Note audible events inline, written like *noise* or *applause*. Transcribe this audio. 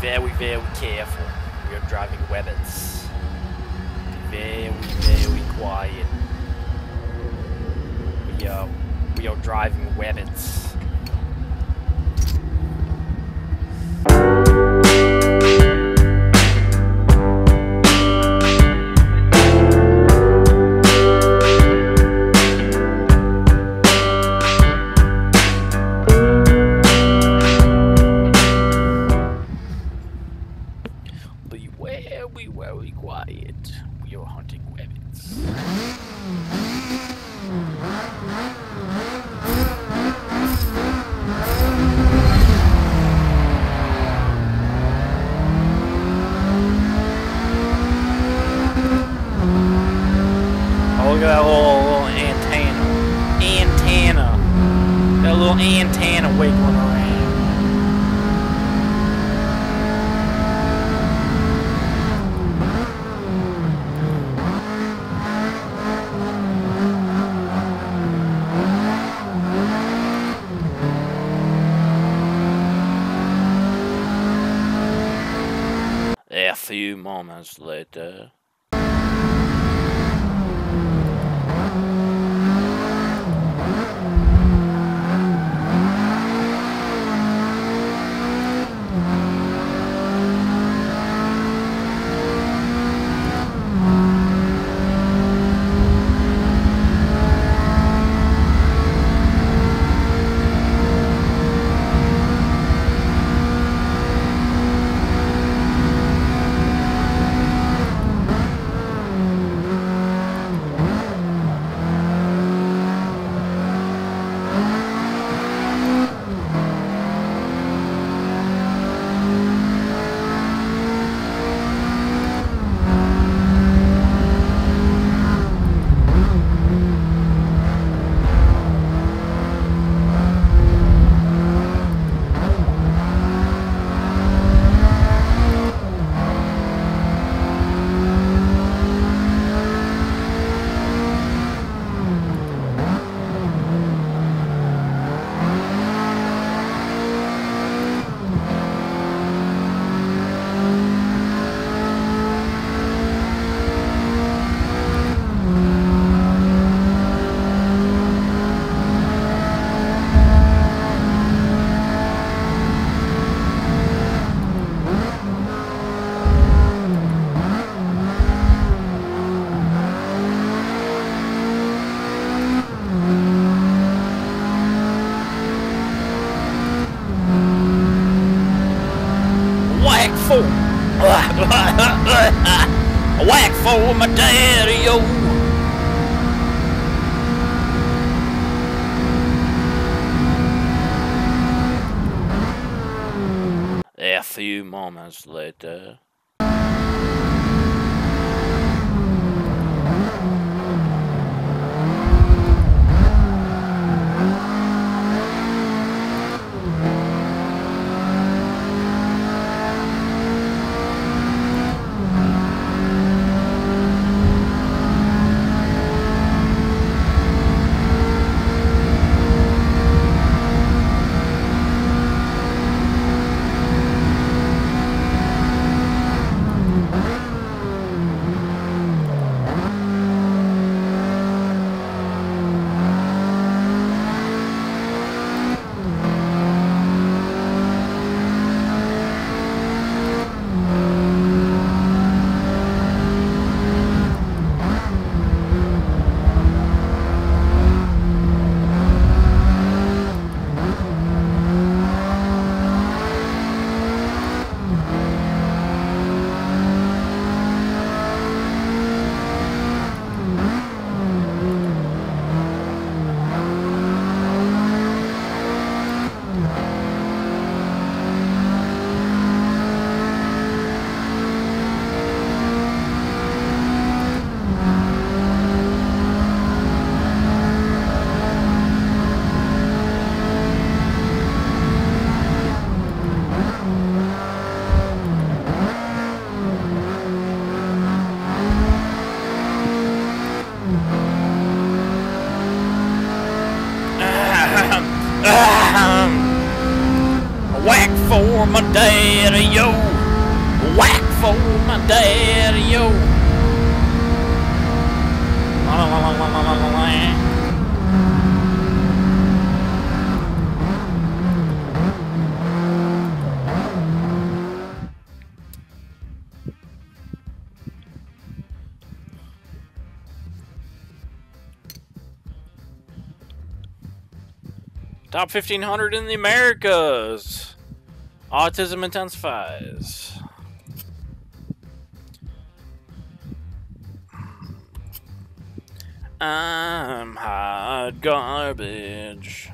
very, very careful. We are driving weapons. Be very, very quiet. We are, we are driving weapons. Be very, very quiet. We are hunting rabbits. Oh, look at that little, little antenna. Antenna. That little antenna wiggling around. A few moments later. *laughs* Whack for Whack for my daddy, yo. A few moments later. Whack for my daddy, yo. Whack for my daddy, yo. Top 1500 in the Americas. Autism intensifies. I'm hot garbage.